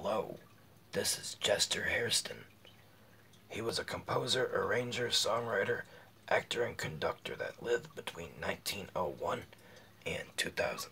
Hello, this is Jester Hairston. He was a composer, arranger, songwriter, actor, and conductor that lived between 1901 and 2000.